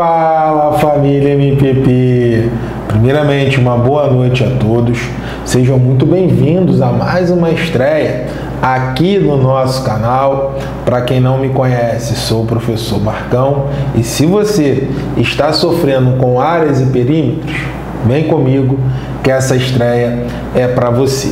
Fala família MPP! Primeiramente, uma boa noite a todos. Sejam muito bem-vindos a mais uma estreia aqui no nosso canal. Para quem não me conhece, sou o professor Marcão e se você está sofrendo com áreas e perímetros, vem comigo que essa estreia é para você.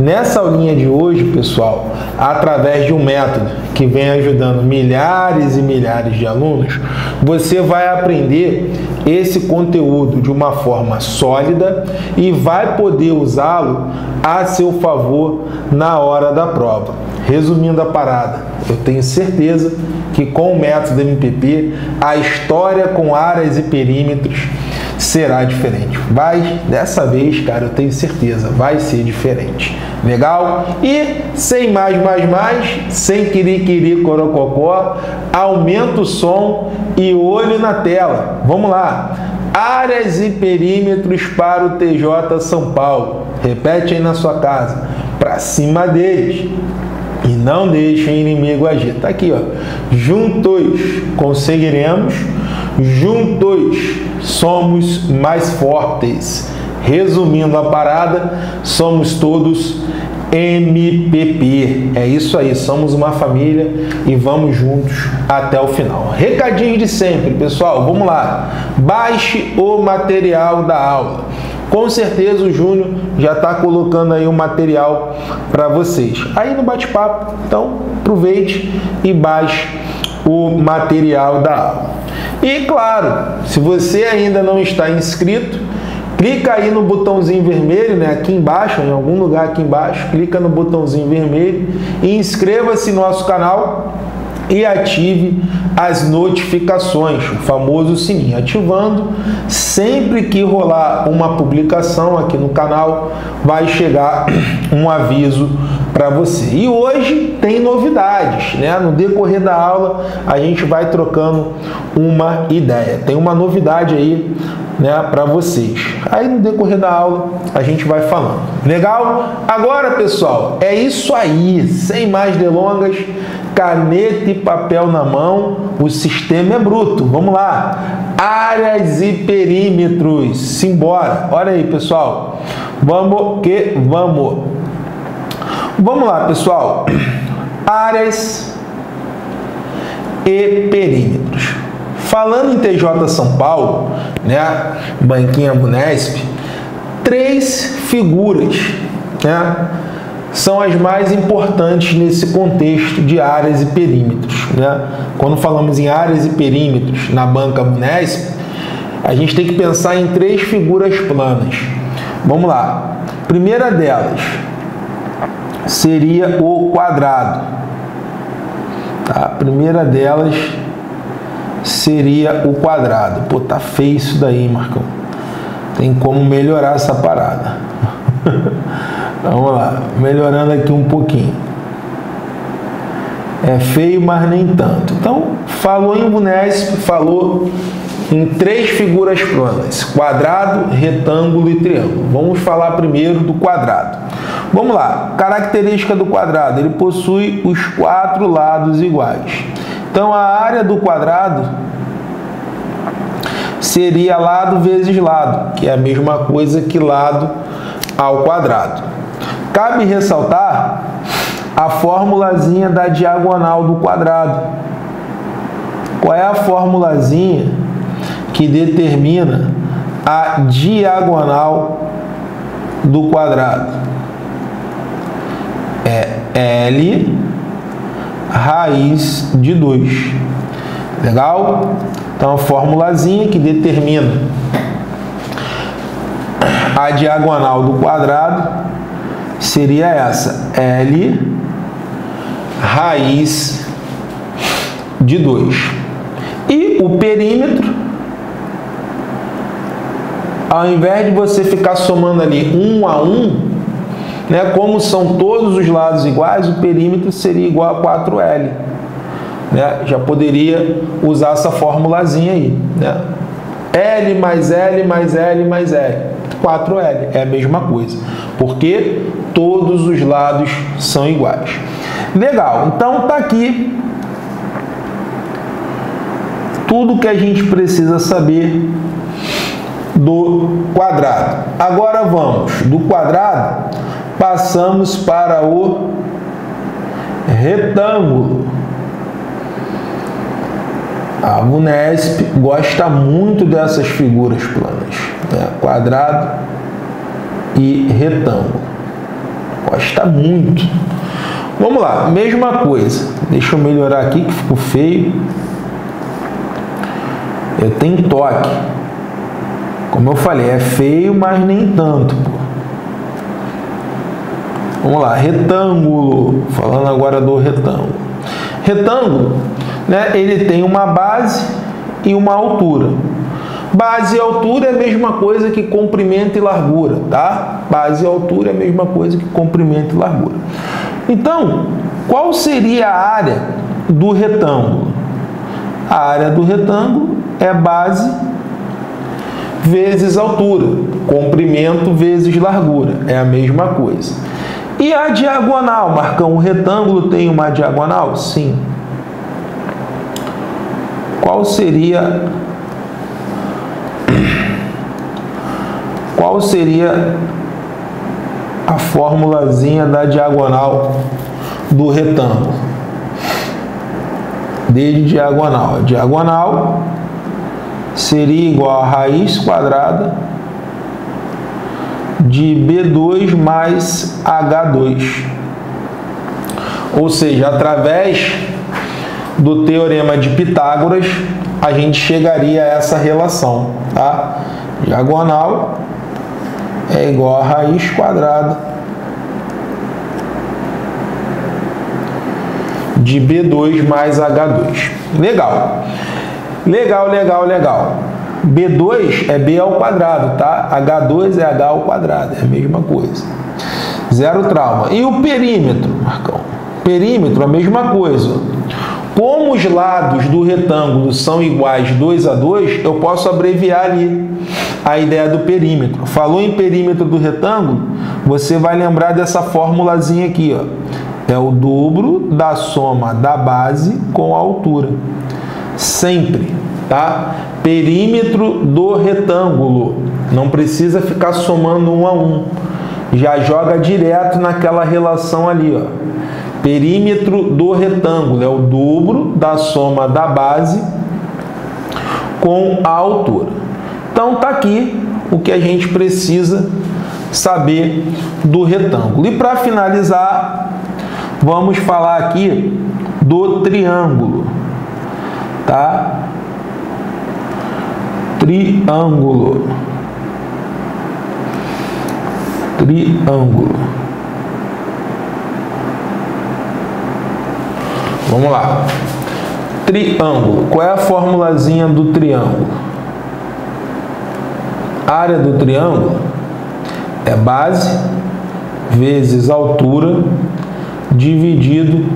Nessa aulinha de hoje, pessoal, através de um método que vem ajudando milhares e milhares de alunos, você vai aprender esse conteúdo de uma forma sólida e vai poder usá-lo a seu favor na hora da prova. Resumindo a parada, eu tenho certeza que com o método MPP, a história com áreas e perímetros será diferente. Vai, dessa vez, cara, eu tenho certeza, vai ser diferente. Legal? E sem mais, mais, mais, sem querer, corococó, aumenta o som e olho na tela. Vamos lá. Áreas e perímetros para o TJ São Paulo. Repete aí na sua casa. Para cima deles. E não deixe o inimigo agir. Tá aqui, ó. Juntos conseguiremos. Juntos somos mais fortes. Resumindo a parada, somos todos MPP. É isso aí, somos uma família e vamos juntos até o final. Recadinho de sempre, pessoal, vamos lá. Baixe o material da aula. Com certeza o Júnior já está colocando aí o um material para vocês. Aí no bate-papo, então aproveite e baixe o material da aula. E claro, se você ainda não está inscrito, clica aí no botãozinho vermelho, né, aqui embaixo, em algum lugar aqui embaixo, clica no botãozinho vermelho e inscreva-se no nosso canal e ative as notificações, o famoso sininho, ativando. Sempre que rolar uma publicação aqui no canal, vai chegar um aviso para você. E hoje tem novidades, né? No decorrer da aula a gente vai trocando uma ideia. Tem uma novidade aí, né, para vocês. Aí no decorrer da aula a gente vai falando. Legal? Agora, pessoal, é isso aí. Sem mais delongas, caneta e papel na mão, o sistema é bruto. Vamos lá. Áreas e perímetros. Simbora. Olha aí, pessoal. Vamos que vamos. Vamos lá, pessoal. Áreas e perímetros. Falando em TJ São Paulo, né, Banquinha Bunesp, três figuras, né, são as mais importantes nesse contexto de áreas e perímetros. Né? Quando falamos em áreas e perímetros na banca Bunesp, a gente tem que pensar em três figuras planas. Vamos lá. Primeira delas seria o quadrado. Tá? A primeira delas seria o quadrado. Pô, tá feio isso daí, Marcão. Tem como melhorar essa parada. Vamos lá, melhorando aqui um pouquinho. É feio, mas nem tanto. Então, falou em Bunesp, falou em três figuras planas: quadrado, retângulo e triângulo. Vamos falar primeiro do quadrado. Vamos lá, característica do quadrado: ele possui os quatro lados iguais. Então, a área do quadrado seria lado vezes lado, que é a mesma coisa que lado ao quadrado. Cabe ressaltar a formulazinha da diagonal do quadrado. Qual é a formulazinha que determina a diagonal do quadrado? L raiz de 2. Legal? Então, a formulazinha que determina a diagonal do quadrado seria essa, L raiz de 2. E o perímetro, ao invés de você ficar somando ali um a um, né, como são todos os lados iguais, o perímetro seria igual a 4L. Né? Já poderia usar essa formulazinha aí. Né? L mais L mais L mais L. 4L. É a mesma coisa. Porque todos os lados são iguais. Legal, então tá aqui tudo que a gente precisa saber do quadrado. Agora vamos do quadrado, passamos para o retângulo. A Unesp gosta muito dessas figuras planas, né? quadrado e retângulo. Gosta muito. Vamos lá, mesma coisa. Deixa eu melhorar aqui que ficou feio. Eu tenho toque. Como eu falei, é feio, mas nem tanto. Vamos lá, retângulo. Falando agora do retângulo. Retângulo, né, ele tem uma base e uma altura. Base e altura é a mesma coisa que comprimento e largura, tá? Base e altura é a mesma coisa que comprimento e largura. Então, qual seria a área do retângulo? A área do retângulo é base vezes altura, comprimento vezes largura, é a mesma coisa. E a diagonal, Marcão, o retângulo tem uma diagonal? Sim. Qual seria qual seria a formulazinha da diagonal do retângulo? D de diagonal. A diagonal seria igual a raiz quadrada de B2 mais H2. Ou seja, através do teorema de Pitágoras, a gente chegaria a essa relação, tá? Diagonal é igual a raiz quadrada de B2 mais H2. Legal. Legal, legal, legal. B2 é B ao quadrado, tá? H2 é H ao quadrado, é a mesma coisa. Zero trauma. E o perímetro, Marcão? Perímetro, a mesma coisa. Como os lados do retângulo são iguais 2 a 2, eu posso abreviar ali a ideia do perímetro. Falou em perímetro do retângulo, você vai lembrar dessa formulazinha aqui, ó. É o dobro da soma da base com a altura. Sempre, tá? Perímetro do retângulo. Não precisa ficar somando um a um. Já joga direto naquela relação ali, ó. Perímetro do retângulo é o dobro da soma da base com a altura. Então tá aqui o que a gente precisa saber do retângulo. E para finalizar, vamos falar aqui do triângulo, tá? Triângulo. Triângulo. Vamos lá. Triângulo. Qual é a formulazinha do triângulo? Área do triângulo é base vezes altura dividido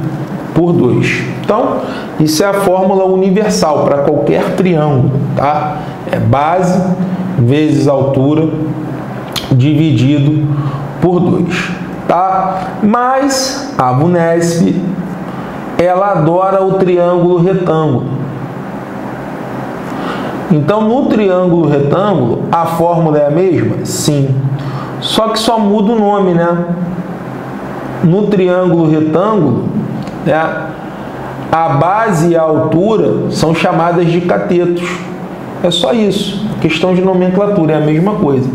por 2. Então, isso é a fórmula universal para qualquer triângulo, tá? É base vezes altura dividido por 2, tá? Mas a Bunesp ela adora o triângulo retângulo. Então, no triângulo retângulo, a fórmula é a mesma? Sim. Só que só muda o nome, né? No triângulo retângulo, né, a base e a altura são chamadas de catetos. É só isso. Questão de nomenclatura, é a mesma coisa.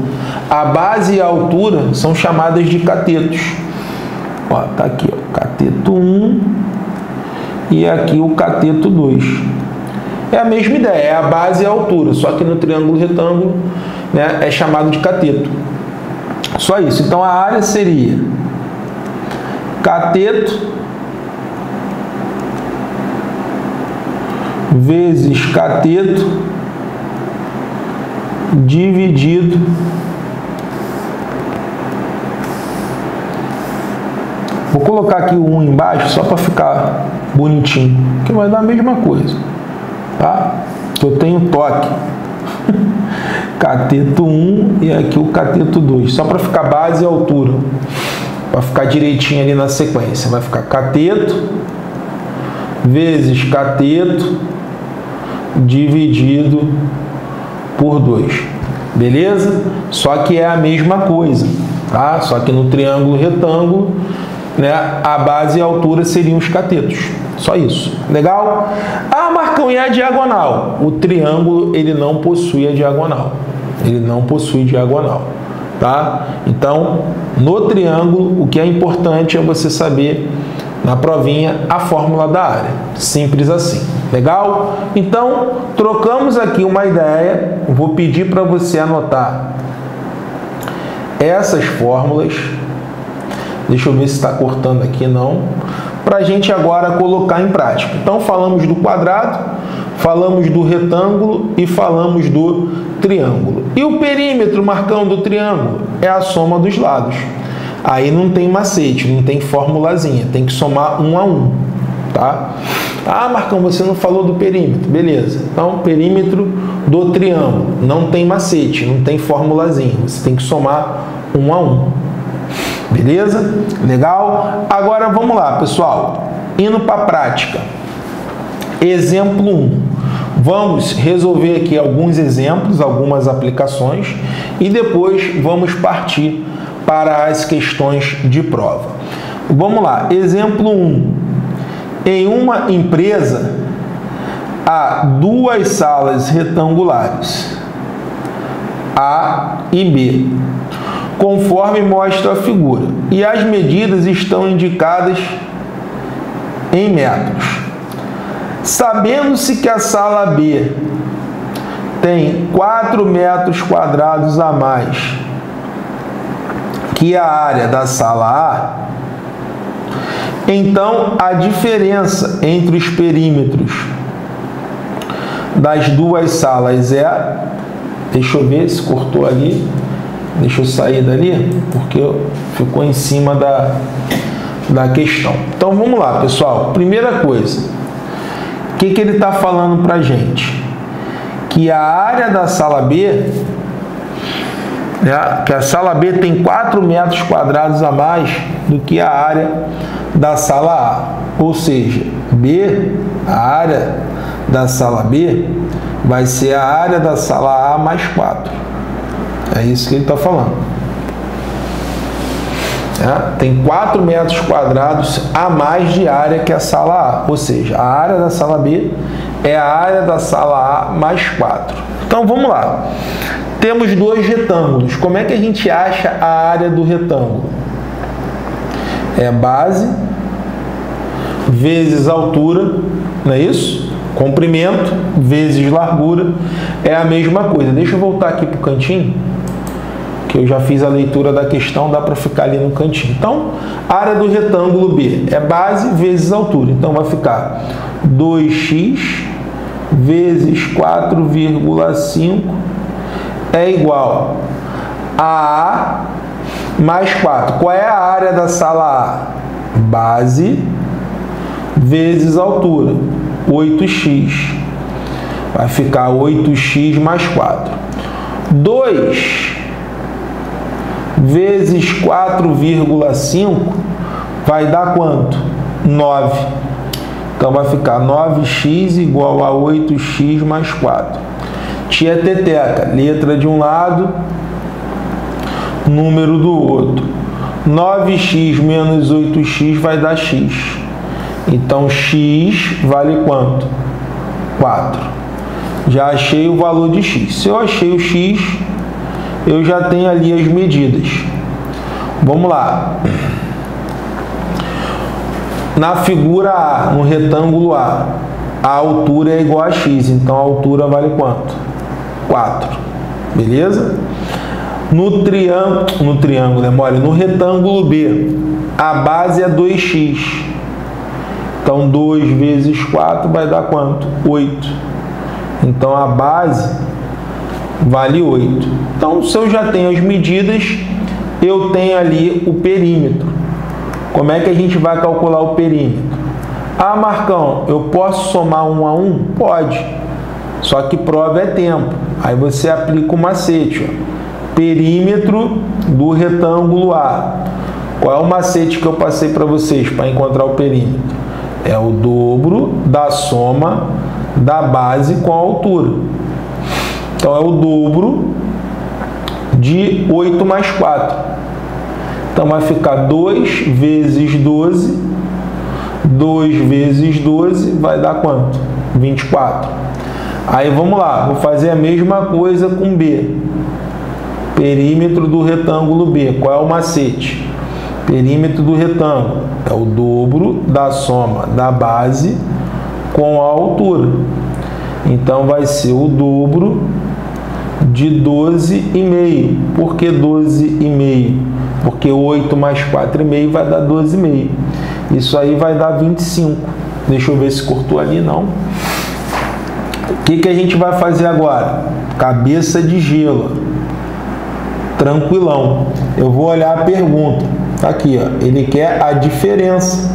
A base e a altura são chamadas de catetos. Ó, tá aqui, ó, cateto 1 e aqui o cateto 2. É a mesma ideia, é a base e a altura, só que no triângulo retângulo né, é chamado de cateto. Só isso. Então a área seria cateto vezes cateto dividido Vou colocar aqui o 1 embaixo só para ficar bonitinho, que vai dar a mesma coisa, tá? Eu tenho toque. cateto 1 e aqui o cateto 2, só para ficar base e altura, para ficar direitinho ali na sequência. Vai ficar cateto vezes cateto dividido por 2. Beleza? Só que é a mesma coisa, tá? Só que no triângulo retângulo, né, a base e a altura seriam os catetos. Só isso. Legal? Ah, Marcão, e a diagonal? O triângulo, ele não possui a diagonal. Ele não possui diagonal. Tá? Então, no triângulo, o que é importante é você saber na provinha a fórmula da área. Simples assim. Legal? Então, trocamos aqui uma ideia. Vou pedir para você anotar essas fórmulas. Deixa eu ver se está cortando aqui, não. Para a gente agora colocar em prática. Então, falamos do quadrado, falamos do retângulo e falamos do triângulo. E o perímetro, Marcão, do triângulo? É a soma dos lados. Aí não tem macete, não tem formulazinha, tem que somar um a um, tá? Ah, Marcão, você não falou do perímetro. Beleza. Então, perímetro do triângulo. Não tem macete, não tem formulazinha. Você tem que somar um a um. Beleza? Legal? Agora vamos lá, pessoal. Indo para a prática. Exemplo 1. Vamos resolver aqui alguns exemplos, algumas aplicações e depois vamos partir para as questões de prova. Vamos lá, exemplo 1. Em uma empresa há duas salas retangulares, A e B, conforme mostra a figura, e as medidas estão indicadas em metros. Sabendo-se que a sala B tem 4 metros quadrados a mais que a área da sala A, então a diferença entre os perímetros das duas salas é, deixa eu ver se cortou ali, deixa eu sair dali, porque ficou em cima da, da questão. Então vamos lá, pessoal. Primeira coisa, o que, que ele está falando para gente? Que a área da sala B né, que a sala B tem 4 metros quadrados a mais do que a área da sala A. Ou seja, B, a área da sala B, vai ser a área da sala A mais 4. É isso que ele está falando. É, tem 4 metros quadrados a mais de área que a sala A. Ou seja, a área da sala B é a área da sala A mais 4. Então vamos lá. Temos dois retângulos. Como é que a gente acha a área do retângulo? É base vezes altura, não é isso? Comprimento vezes largura é a mesma coisa. Deixa eu voltar aqui para o cantinho, que eu já fiz a leitura da questão, dá para ficar ali no cantinho. Então, área do retângulo B é base vezes altura. Então, vai ficar 2x vezes 4,5 é igual a A mais 4. Qual é a área da sala A? Base vezes altura, 8x. Vai ficar 8x mais 4. 2 vezes 4,5 vai dar quanto? 9. Então vai ficar 9x igual a 8x mais 4 tia teteca, letra de um lado, número do outro. 9x menos 8x vai dar x. Então, x vale quanto? 4. Já achei o valor de x. Se eu achei o x, eu já tenho ali as medidas. Vamos lá. Na figura A, no retângulo A, a altura é igual a x. Então, a altura vale quanto? 4. Beleza? No triângulo, no triângulo, é mole, no retângulo B, a base é 2x. Então 2 vezes 4 vai dar quanto? 8. Então a base vale 8. Então se eu já tenho as medidas, eu tenho ali o perímetro. Como é que a gente vai calcular o perímetro? Ah, Marcão, eu posso somar um a um? Pode. Só que prova é tempo. Aí você aplica o macete, ó. Perímetro do retângulo A. Qual é o macete que eu passei para vocês para encontrar o perímetro? É o dobro da soma da base com a altura. Então é o dobro de 8 mais 4. Então vai ficar 2 vezes 12. 2 vezes 12 vai dar quanto? 24. Aí vamos lá, vou fazer a mesma coisa com B. Perímetro do retângulo B. Qual é o macete? Perímetro do retângulo é o dobro da soma da base com a altura. Então vai ser o dobro de 12,5. Por que 12,5? Porque 8 mais 4,5 vai dar 12,5. Isso aí vai dar 25. Deixa eu ver se cortou ali, não. O que, que a gente vai fazer agora? Cabeça de gelo. Tranquilão. Eu vou olhar a pergunta. Tá aqui, ó. Ele quer a diferença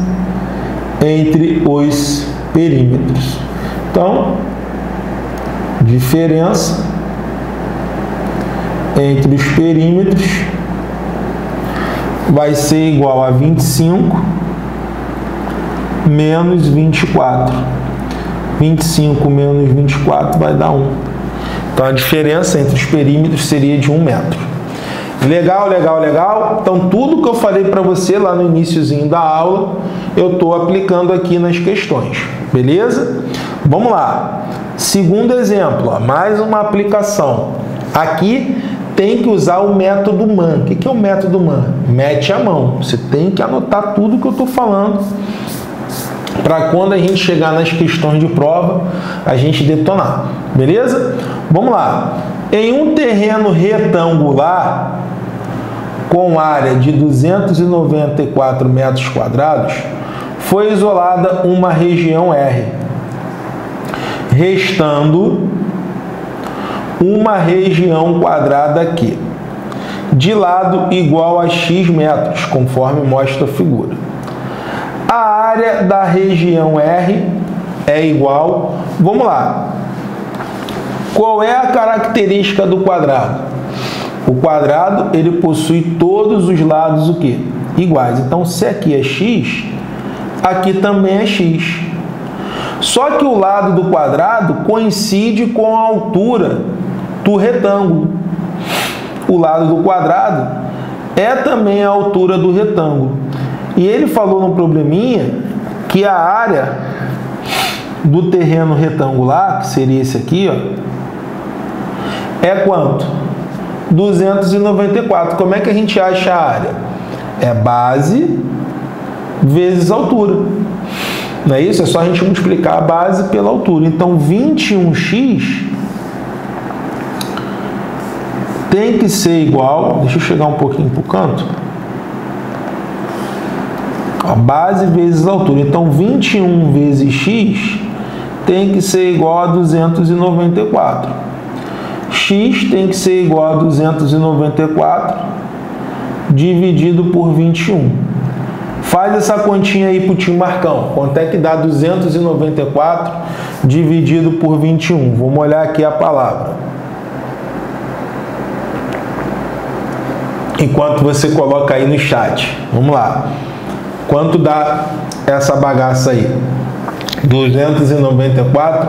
entre os perímetros. Então, diferença entre os perímetros vai ser igual a 25 menos 24. 25 menos 24 vai dar 1. Então a diferença entre os perímetros seria de 1 metro. Legal, legal, legal. Então tudo que eu falei para você lá no iníciozinho da aula, eu estou aplicando aqui nas questões. Beleza? Vamos lá. Segundo exemplo, ó, mais uma aplicação. Aqui tem que usar o método MAN. O que é o método MAN? Mete a mão. Você tem que anotar tudo que eu estou falando para quando a gente chegar nas questões de prova, a gente detonar. Beleza? Vamos lá. Em um terreno retangular com área de 294 metros quadrados, foi isolada uma região R, restando uma região quadrada aqui, de lado igual a x metros, conforme mostra a figura. A área da região R é igual, vamos lá, qual é a característica do quadrado? O quadrado ele possui todos os lados o que? Iguais. Então, se aqui é x, aqui também é x. Só que o lado do quadrado coincide com a altura do retângulo. O lado do quadrado é também a altura do retângulo. E ele falou no probleminha que a área do terreno retangular, que seria esse aqui, ó, é quanto? 294. Como é que a gente acha a área? É base vezes altura. Não é isso? É só a gente multiplicar a base pela altura. Então, 21x tem que ser igual, deixa eu chegar um pouquinho para o canto, a base vezes a altura. Então, 21 vezes x tem que ser igual a 294. X tem que ser igual a 294 dividido por 21. Faz essa continha aí para o tio Marcão. Quanto é que dá 294 dividido por 21? Vamos olhar aqui a palavra. enquanto você coloca aí no chat. Vamos lá. Quanto dá essa bagaça aí? 294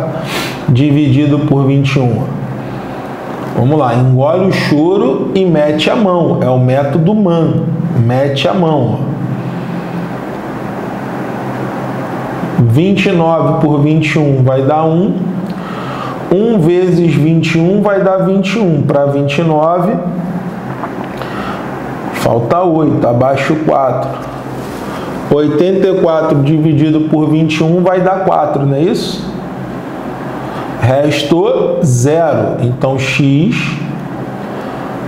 dividido por 21. Vamos lá, engole o choro e mete a mão. É o método MAN. Mete a mão. 29 por 21 vai dar 1. 1 vezes 21 vai dar 21. Para 29, Falta 8, abaixo 4. 84 dividido por 21 vai dar 4, não é isso? Restou 0. Então, x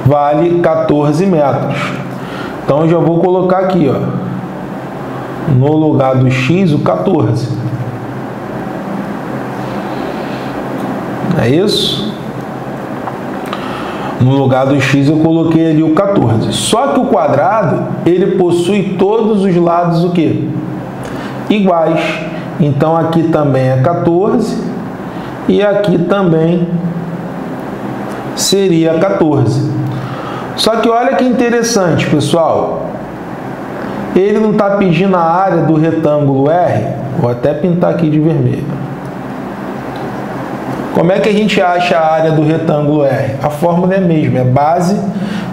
vale 14 metros. Então, eu já vou colocar aqui, ó, no lugar do x, o 14. É isso? No lugar do x eu coloquei ali o 14. Só que o quadrado, ele possui todos os lados o quê? Iguais. Então aqui também é 14 e aqui também seria 14. Só que olha que interessante, pessoal. Ele não está pedindo a área do retângulo R. Vou até pintar aqui de vermelho. Como é que a gente acha a área do retângulo R? A fórmula é a mesma, é base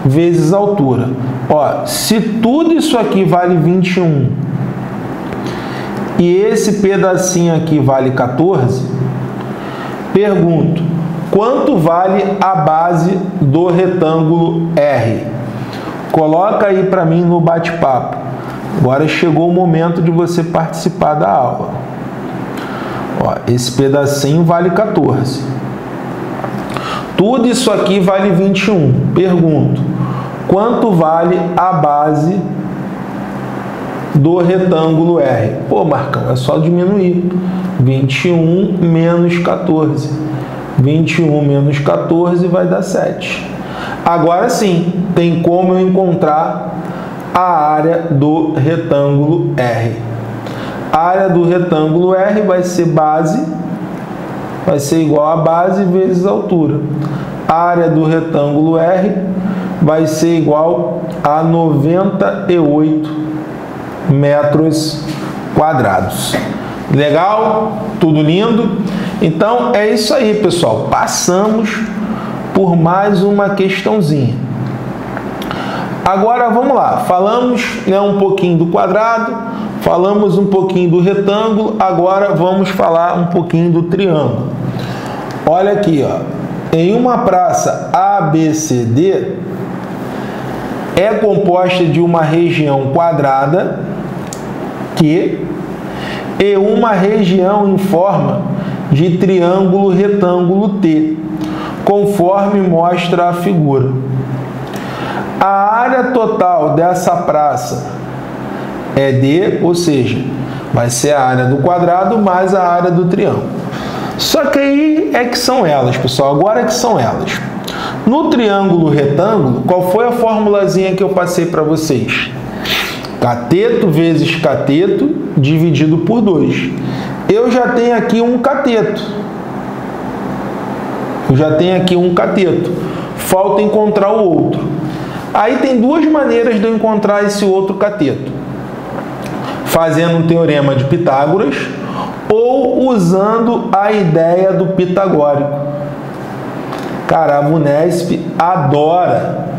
vezes altura. Ó, se tudo isso aqui vale 21 e esse pedacinho aqui vale 14, pergunto, quanto vale a base do retângulo R? Coloca aí para mim no bate-papo. Agora chegou o momento de você participar da aula. Ó, esse pedacinho vale 14. Tudo isso aqui vale 21. Pergunto, quanto vale a base do retângulo R? Pô, Marcão, é só diminuir. 21 menos 14. 21 menos 14 vai dar 7. Agora sim, tem como eu encontrar a área do retângulo R. A área do retângulo R vai ser base, vai ser igual a base vezes a altura. A área do retângulo R vai ser igual a 98 metros quadrados. Legal? Tudo lindo? Então é isso aí, pessoal. Passamos por mais uma questãozinha. Agora vamos lá, falamos né, um pouquinho do quadrado, falamos um pouquinho do retângulo, agora vamos falar um pouquinho do triângulo. Olha aqui, ó. em uma praça ABCD é composta de uma região quadrada Q e uma região em forma de triângulo retângulo T conforme mostra a figura. A área total dessa praça é D, ou seja, vai ser a área do quadrado mais a área do triângulo. Só que aí é que são elas, pessoal, agora é que são elas. No triângulo retângulo, qual foi a formulazinha que eu passei para vocês? Cateto vezes cateto dividido por 2. Eu já tenho aqui um cateto. Eu já tenho aqui um cateto. Falta encontrar o outro. Aí tem duas maneiras de eu encontrar esse outro cateto. Fazendo um teorema de Pitágoras ou usando a ideia do pitagórico. Cara, a Munesp adora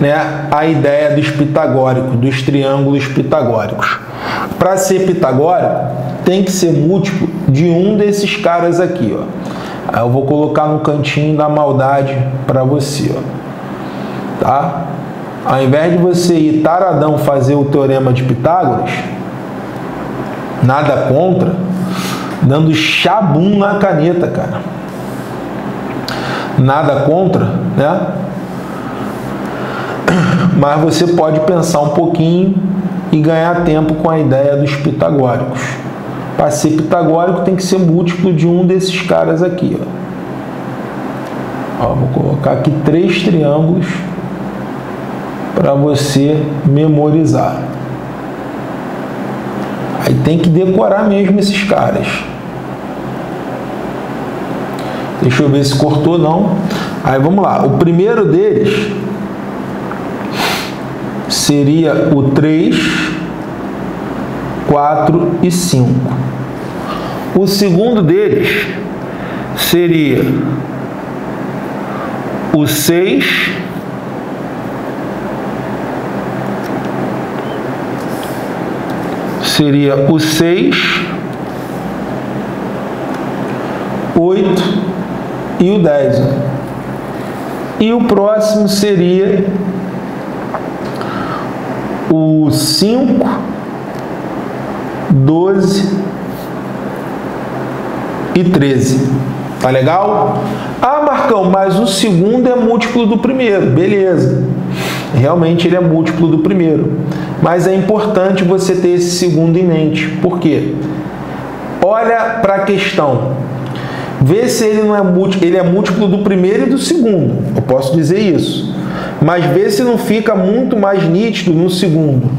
né, a ideia dos pitagóricos, dos triângulos pitagóricos. Para ser pitagórico, tem que ser múltiplo de um desses caras aqui, ó. Eu vou colocar no cantinho da maldade para você, ó. Tá? Ao invés de você ir taradão fazer o teorema de Pitágoras, nada contra, dando chabum na caneta, cara. Nada contra, né? Mas você pode pensar um pouquinho e ganhar tempo com a ideia dos pitagóricos. Para ser pitagórico tem que ser múltiplo de um desses caras aqui. Ó. Ó, vou colocar aqui três triângulos para você memorizar. Aí tem que decorar mesmo esses caras. Deixa eu ver se cortou não. Aí vamos lá. O primeiro deles seria o 3 4 e 5. O segundo deles seria o 6 seria o 6 8 e o 10. E o próximo seria o 5 12 e 13. Tá legal? Ah, Marcão, mas o segundo é múltiplo do primeiro. Beleza. Realmente ele é múltiplo do primeiro. Mas é importante você ter esse segundo em mente. Por quê? Olha para a questão. Vê se ele não é múltiplo, ele é múltiplo do primeiro e do segundo. Eu posso dizer isso. Mas vê se não fica muito mais nítido no segundo.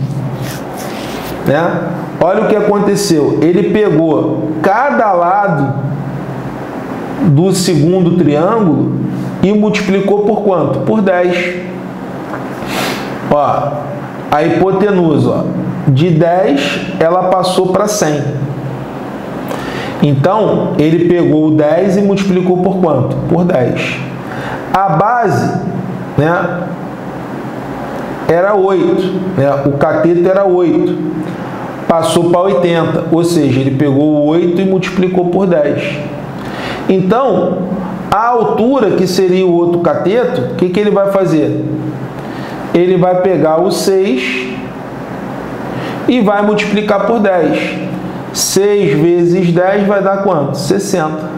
Né? Olha o que aconteceu. Ele pegou cada lado do segundo triângulo e multiplicou por quanto? Por 10. Ó, a hipotenusa, ó, de 10 ela passou para 100. Então, ele pegou o 10 e multiplicou por quanto? Por 10. A base, né, era 8, né? O cateto era 8. Passou para 80, ou seja, ele pegou o 8 e multiplicou por 10. Então, a altura que seria o outro cateto, o que, que ele vai fazer? Ele vai pegar o 6 e vai multiplicar por 10. 6 vezes 10 vai dar quanto? 60.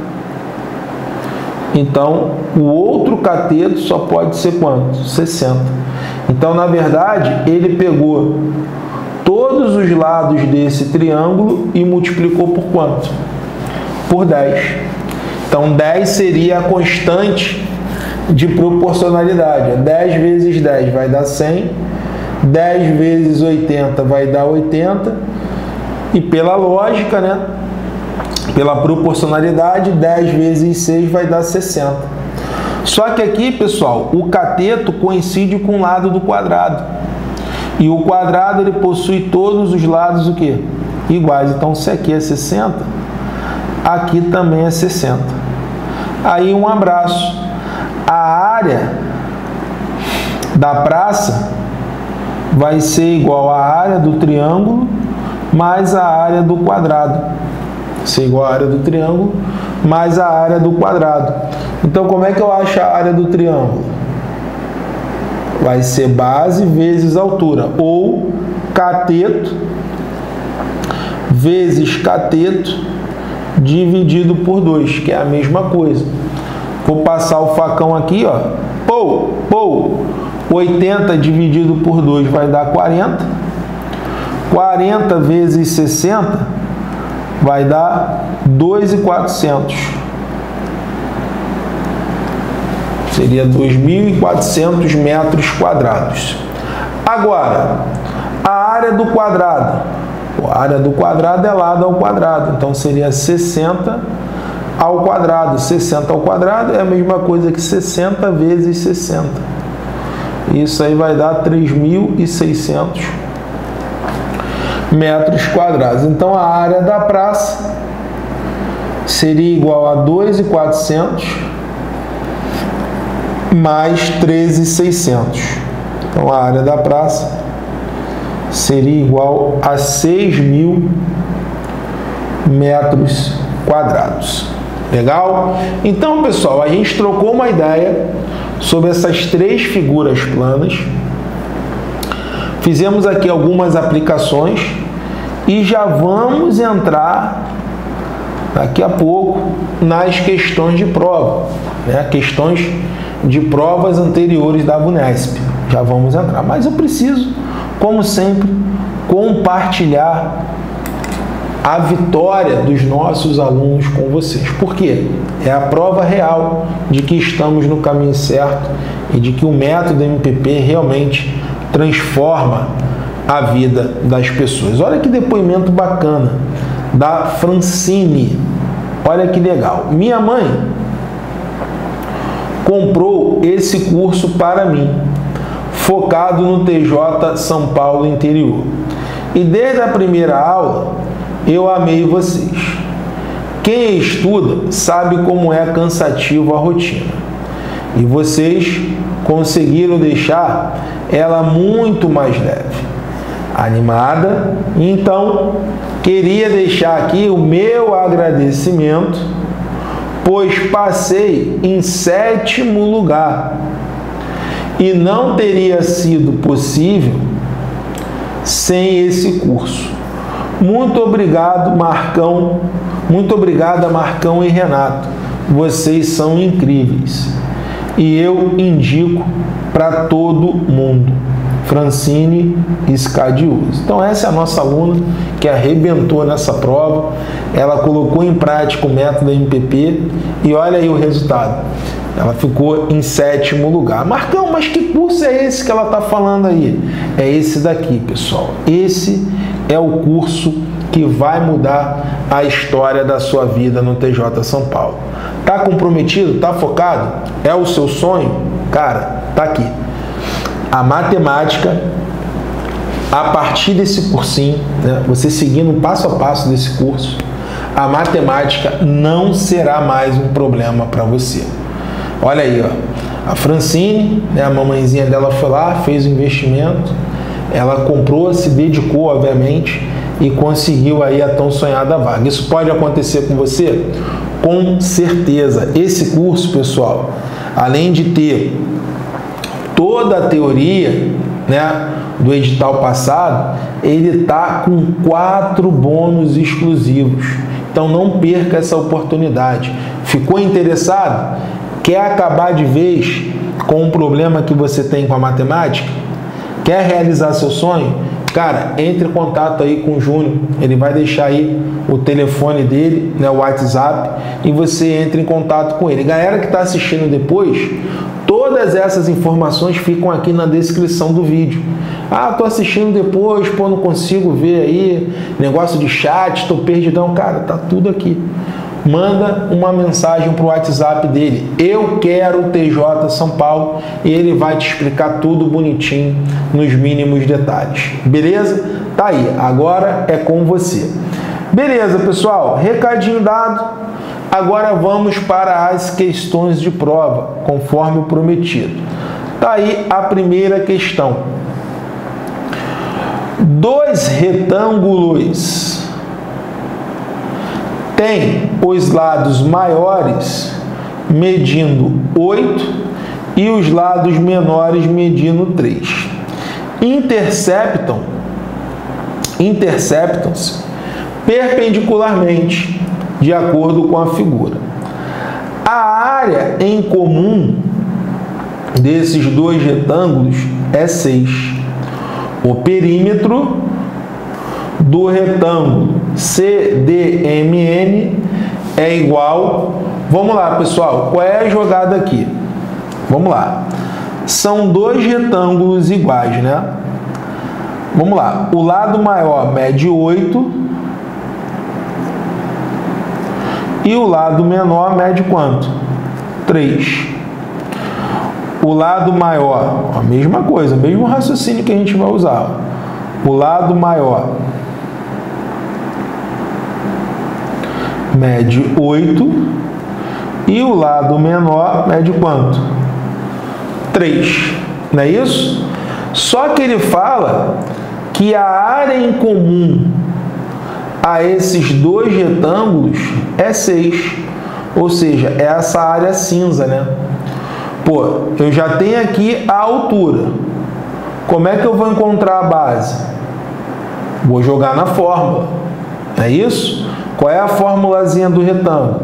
Então, o outro cateto só pode ser quanto? 60. Então, na verdade, ele pegou todos os lados desse triângulo e multiplicou por quanto? Por 10. Então, 10 seria a constante de proporcionalidade. 10 vezes 10 vai dar 100, 10 vezes 80 vai dar 80, e pela lógica, né? Pela proporcionalidade, 10 vezes 6 vai dar 60. Só que aqui, pessoal, o cateto coincide com o lado do quadrado. E o quadrado ele possui todos os lados o quê? Iguais. Então, se aqui é 60, aqui também é 60 aí um abraço. A área da praça vai ser igual à área do triângulo mais a área do quadrado. Ser igual à área do triângulo mais a área do quadrado. Então, como é que eu acho a área do triângulo? Vai ser base vezes altura, ou cateto vezes cateto dividido por 2, que é a mesma coisa. Vou passar o facão aqui, ó. Pou, pou. 80 dividido por 2 vai dar 40. 40 vezes 60 vai dar 2.400. Seria 2.400 metros quadrados. Agora, a área do quadrado a área do quadrado é lado ao quadrado, então seria 60 ao quadrado. 60 ao quadrado é a mesma coisa que 60 vezes 60. Isso aí vai dar 3.600 metros quadrados. Então a área da praça seria igual a 2.400 mais 13.600. Então a área da praça seria igual a 6 mil metros quadrados. Legal? Então, pessoal, a gente trocou uma ideia sobre essas três figuras planas. Fizemos aqui algumas aplicações e já vamos entrar daqui a pouco nas questões de prova, né? questões de provas anteriores da Vunesp. Já vamos entrar, mas eu preciso como sempre, compartilhar a vitória dos nossos alunos com vocês. Por quê? É a prova real de que estamos no caminho certo e de que o método MPP realmente transforma a vida das pessoas. Olha que depoimento bacana da Francine. Olha que legal. Minha mãe comprou esse curso para mim focado no TJ São Paulo interior. E desde a primeira aula eu amei vocês. Quem estuda sabe como é cansativo a rotina. E vocês conseguiram deixar ela muito mais leve, animada. Então, queria deixar aqui o meu agradecimento, pois passei em sétimo lugar e não teria sido possível sem esse curso. Muito obrigado, Marcão. Muito obrigada, Marcão e Renato. Vocês são incríveis. E eu indico para todo mundo. Francine Scadius. Então essa é a nossa aluna que arrebentou nessa prova. Ela colocou em prática o método MPP e olha aí o resultado. Ela ficou em sétimo lugar. Marcão, mas que curso é esse que ela está falando aí? É esse daqui, pessoal. Esse é o curso que vai mudar a história da sua vida no TJ São Paulo. Tá comprometido? Tá focado? É o seu sonho? Cara, tá aqui. A matemática, a partir desse cursinho, né, você seguindo passo a passo desse curso, a matemática não será mais um problema para você. Olha aí, ó. A Francine, né, a mamãezinha dela foi lá, fez o investimento, ela comprou, se dedicou, obviamente, e conseguiu aí a tão sonhada vaga. Isso pode acontecer com você? Com certeza. Esse curso, pessoal, além de ter toda a teoria, né, do edital passado, ele tá com quatro bônus exclusivos. Então não perca essa oportunidade. Ficou interessado? Quer acabar de vez com um problema que você tem com a matemática? Quer realizar seu sonho? Cara, entre em contato aí com o Júnior. Ele vai deixar aí o telefone dele, né, o WhatsApp, e você entra em contato com ele. Galera que está assistindo depois, todas essas informações ficam aqui na descrição do vídeo. Ah, tô assistindo depois, pô, não consigo ver aí, negócio de chat, tô perdidão. Cara, tá tudo aqui manda uma mensagem para o WhatsApp dele. Eu quero o TJ São Paulo e ele vai te explicar tudo bonitinho nos mínimos detalhes. Beleza? Tá aí. Agora é com você. Beleza, pessoal? Recadinho dado. Agora vamos para as questões de prova, conforme o prometido. Tá aí a primeira questão. Dois retângulos tem os lados maiores medindo 8 e os lados menores medindo 3. Interceptam interceptam-se perpendicularmente, de acordo com a figura. A área em comum desses dois retângulos é 6. O perímetro do retângulo CDMN é igual. Vamos lá, pessoal. Qual é a jogada aqui? Vamos lá. São dois retângulos iguais, né? Vamos lá. O lado maior mede 8 e o lado menor mede quanto? 3. O lado maior, a mesma coisa, mesmo raciocínio que a gente vai usar. O lado maior mede 8 e o lado menor mede quanto? 3. Não é isso? Só que ele fala que a área em comum a esses dois retângulos é 6. Ou seja, é essa área cinza, né? Pô, eu já tenho aqui a altura. Como é que eu vou encontrar a base? Vou jogar na fórmula. É isso? Qual é a formulazinha do retângulo?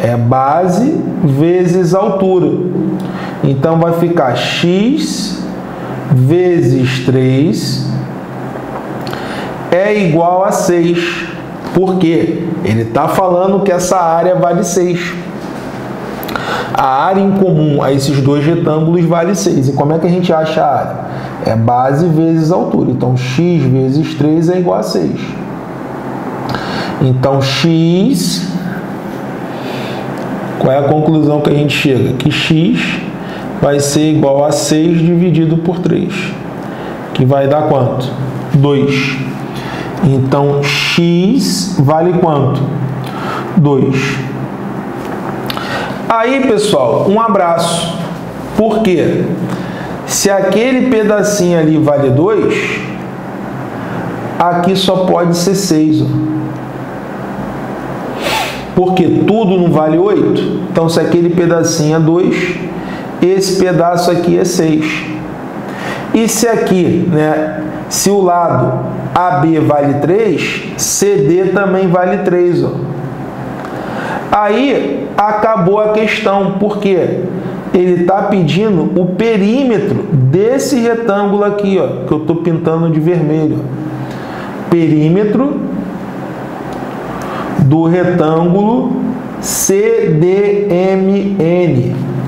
É base vezes altura. Então vai ficar x vezes 3 é igual a 6. Por quê? Ele está falando que essa área vale 6. A área em comum a esses dois retângulos vale 6. E como é que a gente acha a área? É base vezes altura. Então, x vezes 3 é igual a 6. Então, x, qual é a conclusão que a gente chega? Que x vai ser igual a 6 dividido por 3, que vai dar quanto? 2. Então, x vale quanto? 2. Aí, pessoal, um abraço. Por quê? Se aquele pedacinho ali vale 2, aqui só pode ser 6. Ó porque tudo não vale 8. Então, se aquele pedacinho é 2, esse pedaço aqui é 6. E se aqui, né, se o lado AB vale 3, CD também vale 3. Ó. Aí acabou a questão, porque ele está pedindo o perímetro desse retângulo aqui, ó, que eu estou pintando de vermelho. Perímetro do retângulo CDMN.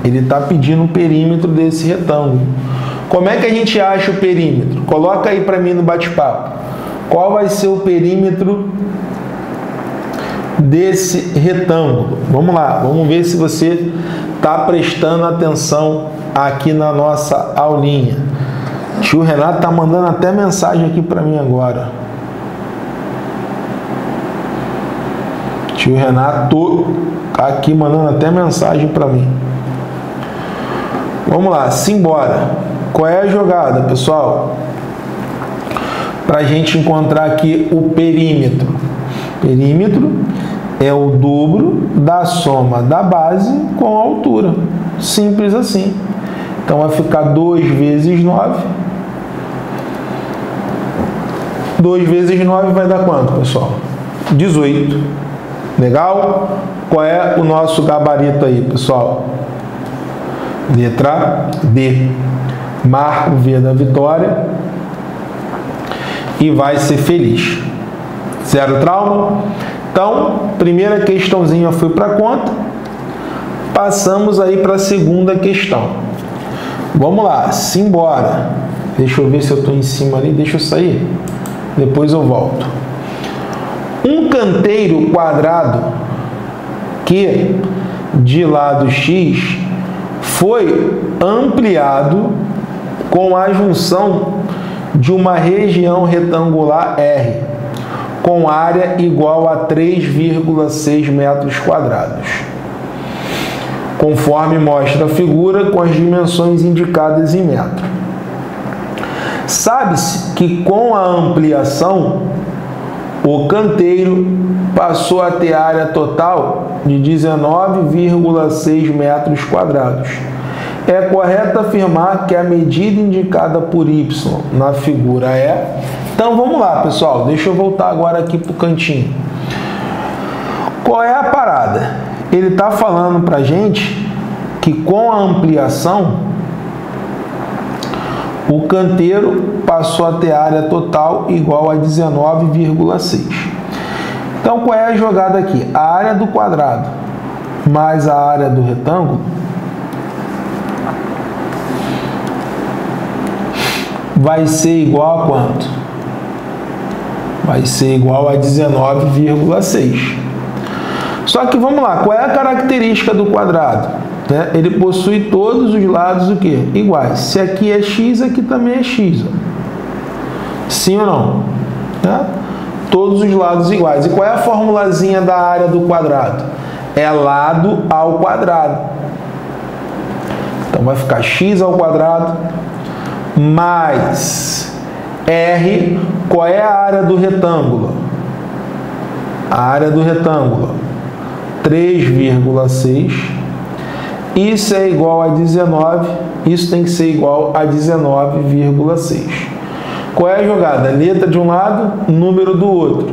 Ele está pedindo o perímetro desse retângulo. Como é que a gente acha o perímetro? Coloca aí para mim no bate-papo. Qual vai ser o perímetro desse retângulo? Vamos lá, vamos ver se você está prestando atenção aqui na nossa aulinha. Tio Renato está mandando até mensagem aqui para mim agora. Tio Renato tá aqui mandando até mensagem para mim. Vamos lá, simbora. Qual é a jogada, pessoal? Para a gente encontrar aqui o perímetro. Perímetro é o dobro da soma da base com a altura. Simples assim. Então vai ficar 2 vezes 9. 2 vezes 9 vai dar quanto, pessoal? 18. Legal? Qual é o nosso gabarito aí, pessoal? Letra D. Marca o V da vitória e vai ser feliz. Zero trauma? Então, primeira questãozinha foi para conta. Passamos aí para a segunda questão. Vamos lá, simbora. Deixa eu ver se eu estou em cima ali, deixa eu sair. Depois eu volto. Canteiro quadrado que de lado x foi ampliado com a junção de uma região retangular R com área igual a 3,6 metros quadrados, conforme mostra a figura com as dimensões indicadas em metro. Sabe-se que com a ampliação, o canteiro passou a ter área total de 19,6 metros quadrados. É correto afirmar que a medida indicada por Y na figura é então vamos lá, pessoal. Deixa eu voltar agora aqui para o cantinho. Qual é a parada? Ele está falando para gente que com a ampliação o canteiro passou a ter área total igual a 19,6. Então qual é a jogada aqui? A área do quadrado mais a área do retângulo vai ser igual a quanto? vai ser igual a 19,6. Só que vamos lá, qual é a característica do quadrado? Né? Ele possui todos os lados o quê? iguais. Se aqui é x, aqui também é x. Sim ou não? Né? Todos os lados iguais. E qual é a formulazinha da área do quadrado? É lado ao quadrado. Então vai ficar x ao quadrado mais R, qual é a área do retângulo? A área do retângulo, 3,6. Isso é igual a 19, isso tem que ser igual a 19,6. Qual é a jogada? Letra de um lado, número do outro.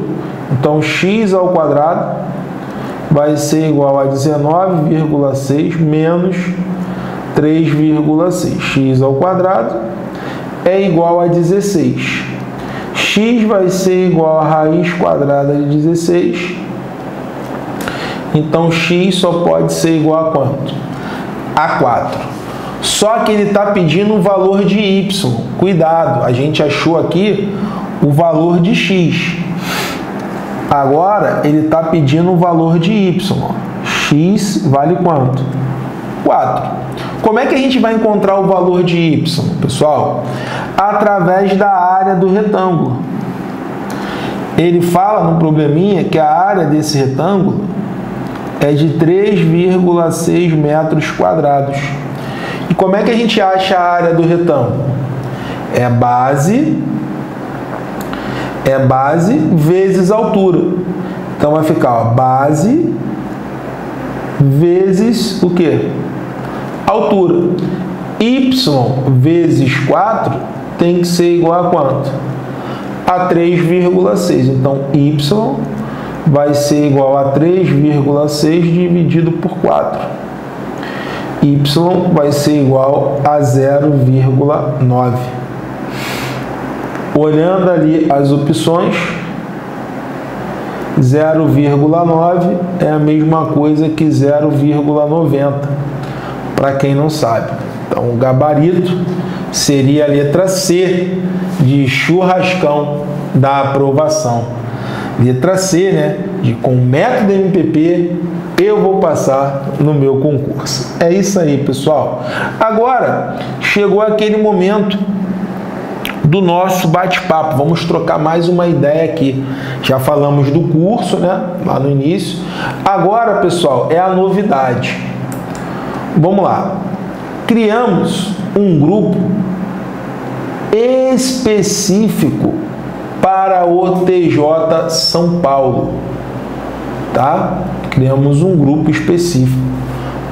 Então, x ao quadrado vai ser igual a 19,6 menos 3,6. x ao quadrado é igual a 16. x vai ser igual a raiz quadrada de 16. Então, x só pode ser igual a quanto? A 4. Só que ele está pedindo o valor de y. Cuidado, a gente achou aqui o valor de x. Agora, ele está pedindo o valor de y. x vale quanto? 4. Como é que a gente vai encontrar o valor de y, pessoal? Através da área do retângulo. Ele fala no probleminha que a área desse retângulo é de 3,6 metros quadrados. E como é que a gente acha a área do retângulo? É base é base vezes altura. Então vai ficar ó, base vezes o quê? altura. Y vezes 4 tem que ser igual a quanto? A 3,6. Então, Y vai ser igual a 3,6 dividido por 4. Y vai ser igual a 0,9. Olhando ali as opções, 0,9 é a mesma coisa que 0,90 para quem não sabe. Então, o gabarito seria a letra C de churrascão da aprovação. Letra C, né? De com método MPP eu vou passar no meu concurso. É isso aí, pessoal. Agora chegou aquele momento do nosso bate-papo. Vamos trocar mais uma ideia aqui. Já falamos do curso, né? Lá no início. Agora, pessoal, é a novidade. Vamos lá. Criamos um grupo específico para o TJ São Paulo, tá? Criamos um grupo específico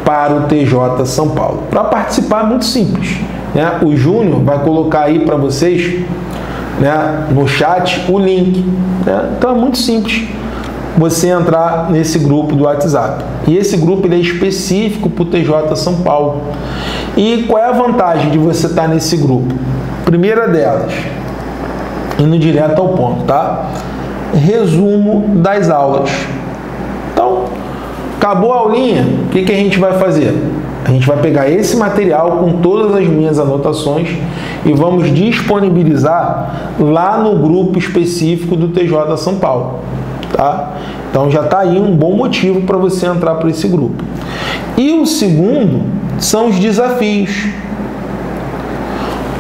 para o TJ São Paulo. Para participar é muito simples. Né? O Júnior vai colocar aí para vocês né, no chat o link. Né? Então é muito simples você entrar nesse grupo do WhatsApp. E esse grupo ele é específico para o TJ São Paulo. E qual é a vantagem de você estar nesse grupo? Primeira delas, indo direto ao ponto, tá? Resumo das aulas. Então, acabou a aulinha, o que, que a gente vai fazer? A gente vai pegar esse material com todas as minhas anotações e vamos disponibilizar lá no grupo específico do TJ São Paulo. Tá? Então já está aí um bom motivo para você entrar para esse grupo. E o segundo são os desafios.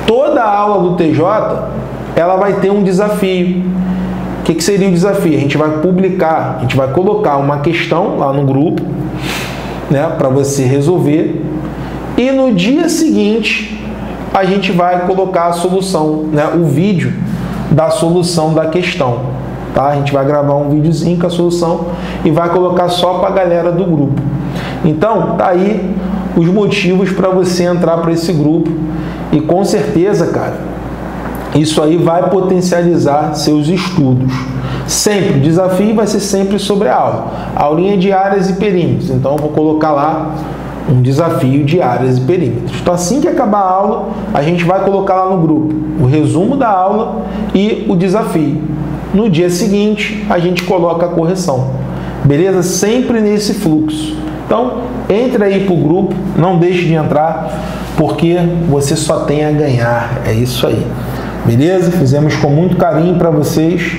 Toda aula do TJ ela vai ter um desafio. O que, que seria o desafio? A gente vai publicar, a gente vai colocar uma questão lá no grupo né, para você resolver. E no dia seguinte, a gente vai colocar a solução, né, o vídeo da solução da questão. Tá? A gente vai gravar um videozinho com a solução e vai colocar só para a galera do grupo. Então, tá aí os motivos para você entrar para esse grupo. E com certeza, cara, isso aí vai potencializar seus estudos. Sempre, o desafio vai ser sempre sobre a aula. Aulinha de áreas e perímetros. Então, eu vou colocar lá um desafio de áreas e perímetros. Então, assim que acabar a aula, a gente vai colocar lá no grupo o resumo da aula e o desafio. No dia seguinte, a gente coloca a correção. Beleza? Sempre nesse fluxo. Então, entre aí para o grupo, não deixe de entrar, porque você só tem a ganhar. É isso aí. Beleza? Fizemos com muito carinho para vocês.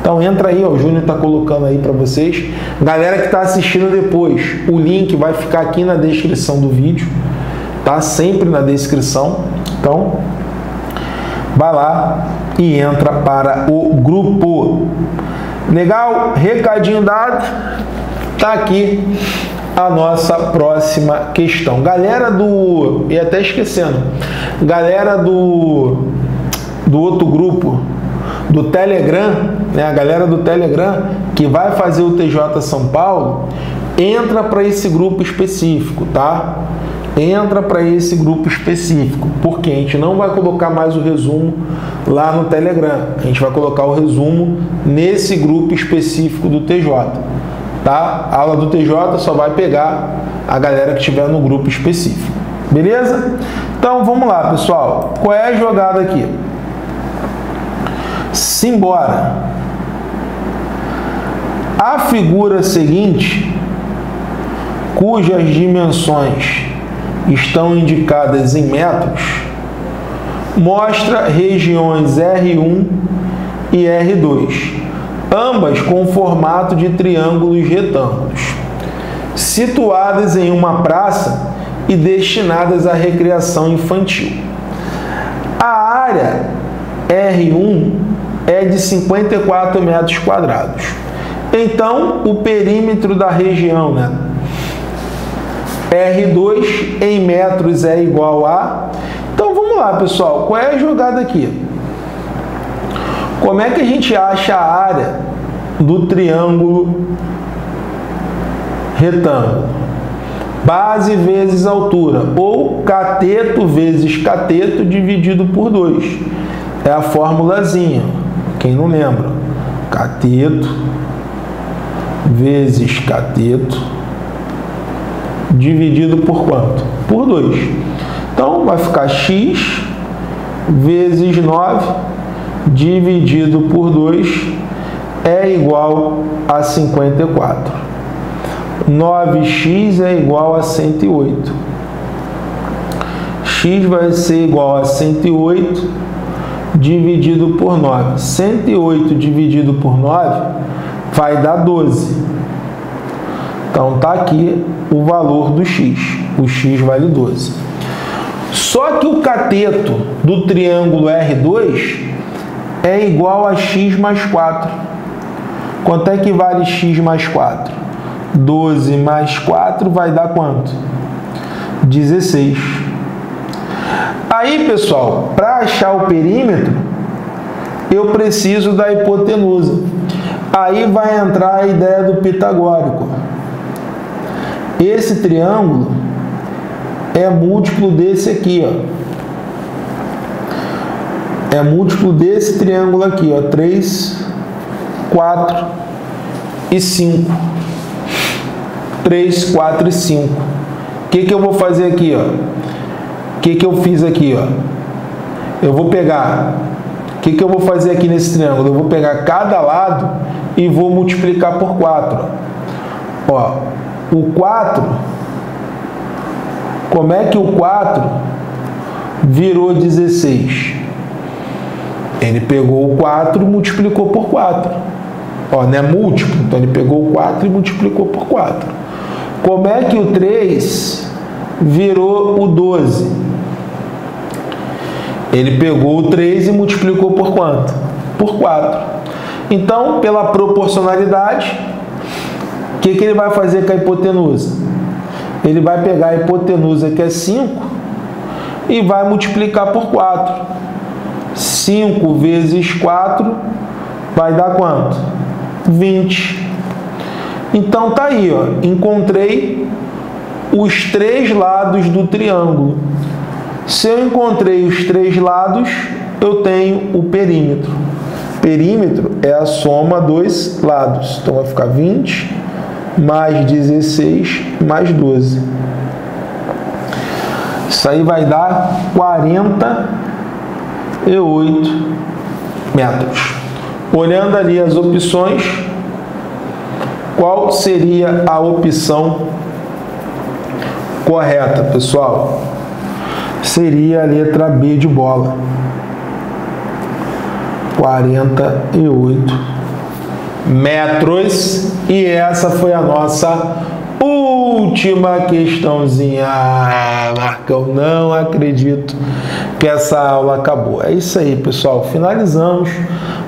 Então entra aí, ó, o Júnior está colocando aí para vocês. Galera que está assistindo depois, o link vai ficar aqui na descrição do vídeo, tá? Sempre na descrição. Então, vai lá e entra para o grupo. Legal? Recadinho dado. Tá aqui a nossa próxima questão. Galera do. E até esquecendo. Galera do. Do outro grupo do Telegram, né, a galera do Telegram que vai fazer o TJ São Paulo, entra para esse grupo específico, tá? Entra para esse grupo específico, porque a gente não vai colocar mais o resumo lá no Telegram. A gente vai colocar o resumo nesse grupo específico do TJ, tá? A aula do TJ só vai pegar a galera que estiver no grupo específico. Beleza? Então vamos lá, pessoal. Qual é a jogada aqui? Simbora. A figura seguinte, cujas dimensões estão indicadas em metros, mostra regiões R1 e R2, ambas com formato de triângulos retângulos, situadas em uma praça e destinadas à recreação infantil. A área R1 é de 54 metros quadrados. Então, o perímetro da região, né? R2 em metros é igual a. Então vamos lá, pessoal. Qual é a jogada aqui? Como é que a gente acha a área do triângulo retângulo? Base vezes altura, ou cateto vezes cateto dividido por 2. É a formulazinha. Quem não lembra? Cateto vezes cateto dividido por quanto? Por 2. Então vai ficar x vezes 9 dividido por 2 é igual a 54. 9x é igual a 108. x vai ser igual a 108 dividido por 9. 108 dividido por 9 vai dar 12. Então tá aqui o valor do x. O x vale 12. Só que o cateto do triângulo R2 é igual a x mais 4. Quanto é que vale x mais 4? 12 mais 4 vai dar quanto? 16. Aí, pessoal, para achar o perímetro, eu preciso da hipotenusa. Aí vai entrar a ideia do pitagórico. Esse triângulo é múltiplo desse aqui, ó. É múltiplo desse triângulo aqui, ó. 3, 4 e 5. 3, 4 e 5. O que, que eu vou fazer aqui, ó? Que, que eu fiz aqui, ó? Eu vou pegar... O que, que eu vou fazer aqui nesse triângulo? Eu vou pegar cada lado e vou multiplicar por 4. Ó, o 4 como é que o 4 virou 16? Ele pegou o 4 e multiplicou por 4. Ó, não é múltiplo, então ele pegou o 4 e multiplicou por 4. Como é que o 3 virou o 12? Ele pegou o 3 e multiplicou por quanto? Por 4. Então, pela proporcionalidade, o que, que ele vai fazer com a hipotenusa? ele vai pegar a hipotenusa, que é 5, e vai multiplicar por 4. 5 vezes 4 vai dar quanto? 20. Então tá aí, ó, encontrei os três lados do triângulo. Se eu encontrei os três lados, eu tenho o perímetro. Perímetro é a soma dos lados. Então vai ficar 20 mais 16 mais 12. Isso aí vai dar 48 metros. Olhando ali as opções, qual seria a opção correta, pessoal? Seria a letra B de bola. 48 metros. E essa foi a nossa última questãozinha. Marcão, não acredito que essa aula acabou. É isso aí, pessoal. Finalizamos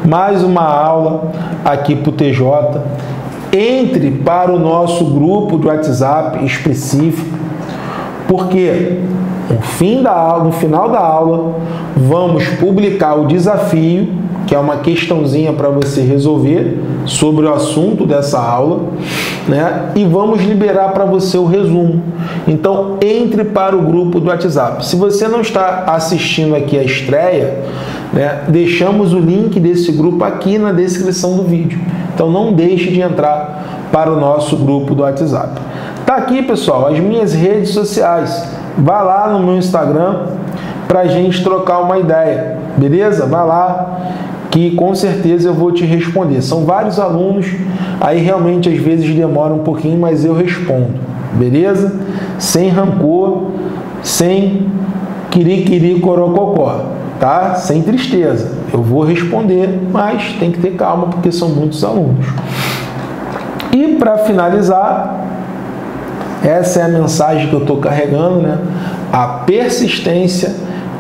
mais uma aula aqui para o TJ. Entre para o nosso grupo de WhatsApp específico, porque no, fim da aula, no final da aula vamos publicar o desafio que é uma questãozinha para você resolver sobre o assunto dessa aula, né? E vamos liberar para você o resumo. Então, entre para o grupo do WhatsApp. Se você não está assistindo aqui a estreia, né, deixamos o link desse grupo aqui na descrição do vídeo. Então, não deixe de entrar para o nosso grupo do WhatsApp. Tá aqui, pessoal, as minhas redes sociais. Vá lá no meu Instagram para gente trocar uma ideia, beleza? Vá lá que com certeza eu vou te responder. São vários alunos, aí realmente às vezes demora um pouquinho, mas eu respondo, beleza? Sem rancor, sem quiri-quiri corococó, tá? Sem tristeza. Eu vou responder, mas tem que ter calma porque são muitos alunos. E para finalizar, essa é a mensagem que eu estou carregando, né? A persistência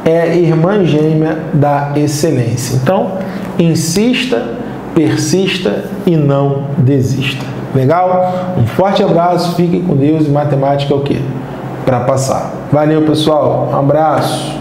é irmã gêmea da excelência. Então, insista, persista e não desista. Legal? Um forte abraço, fiquem com Deus e matemática é o quê? Para passar. Valeu, pessoal. Um abraço.